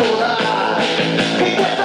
sola.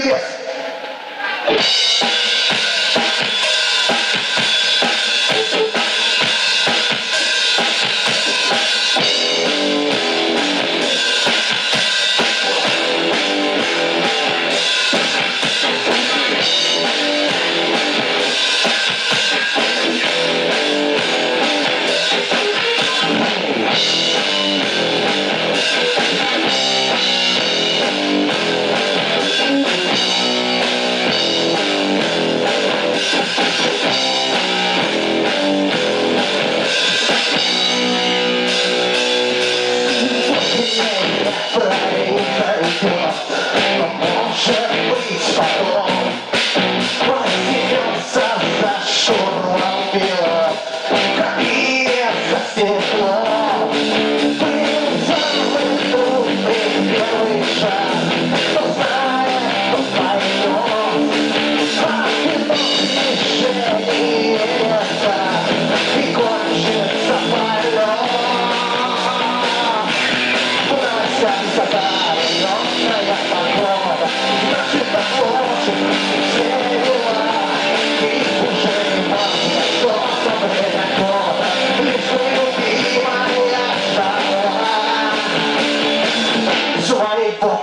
failures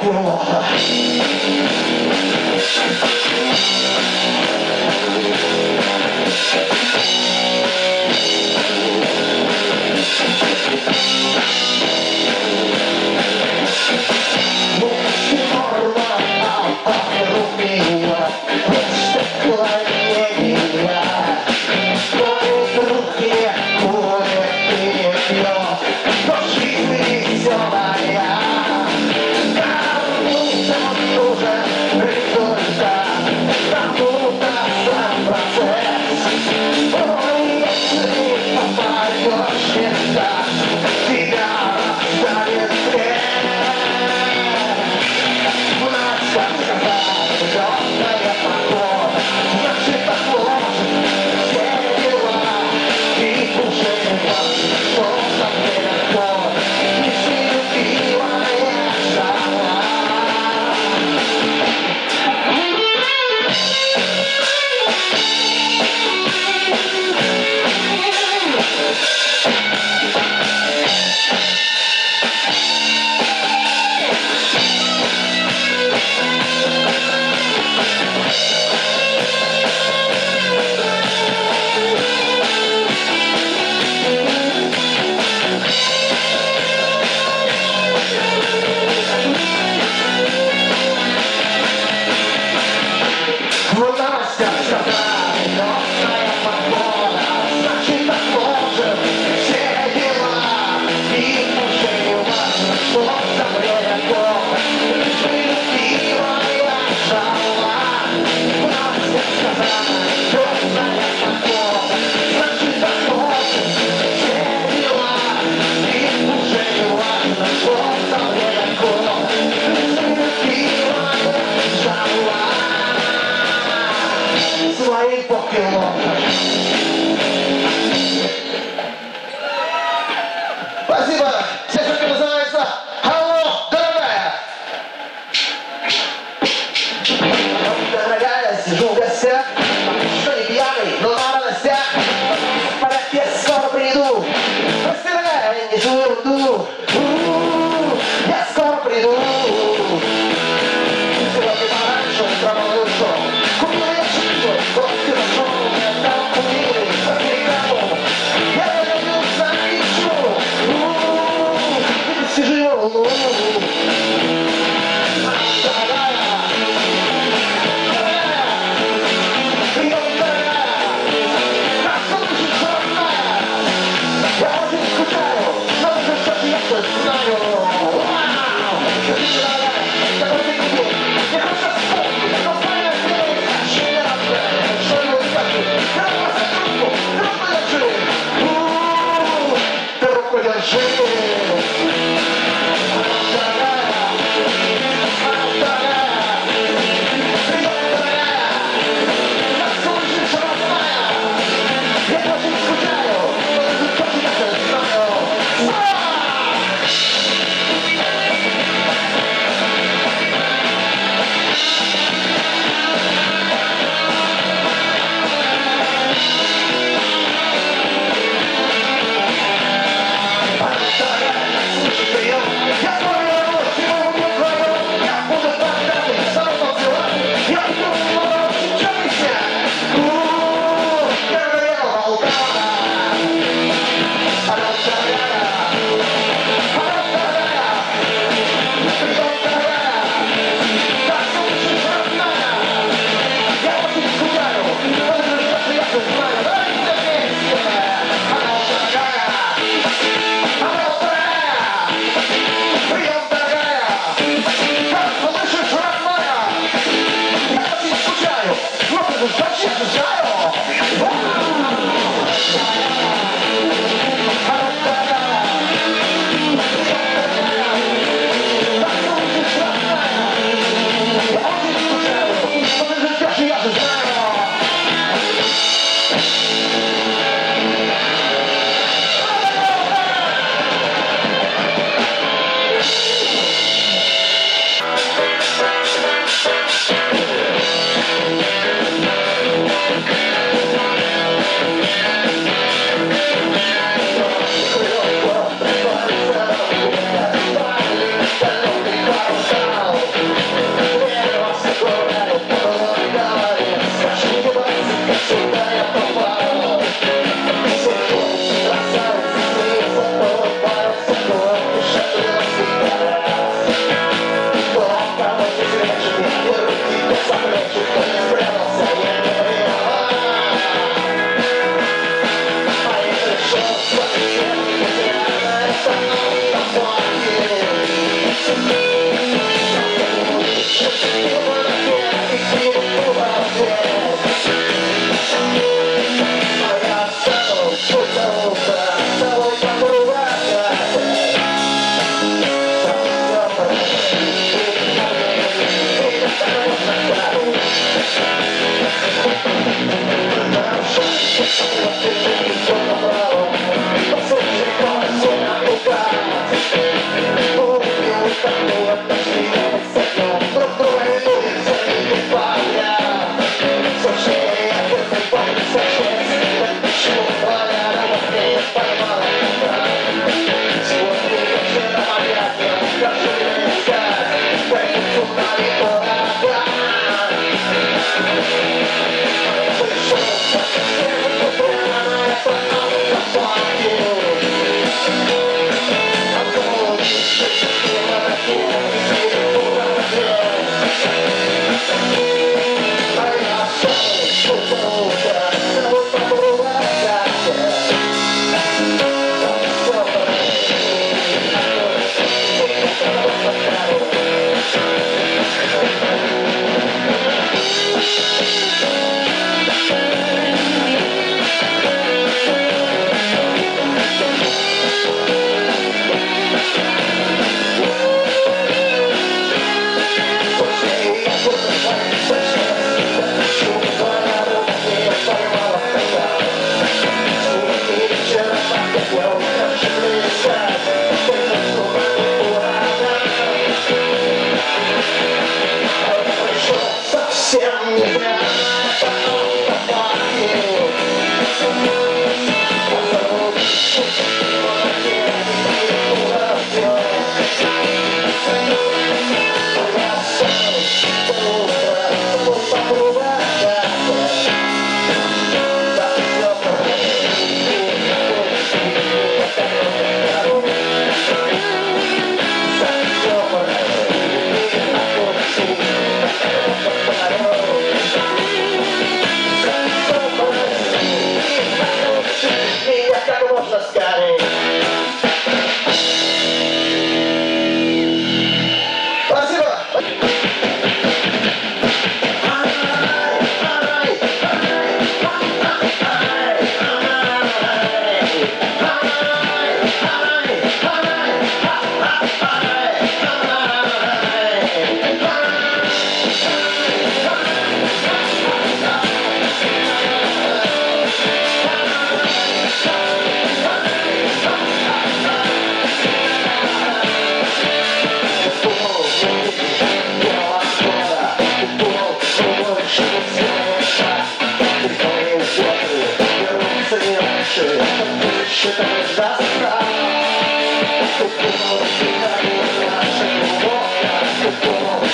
Whoa. Oh.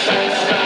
Thank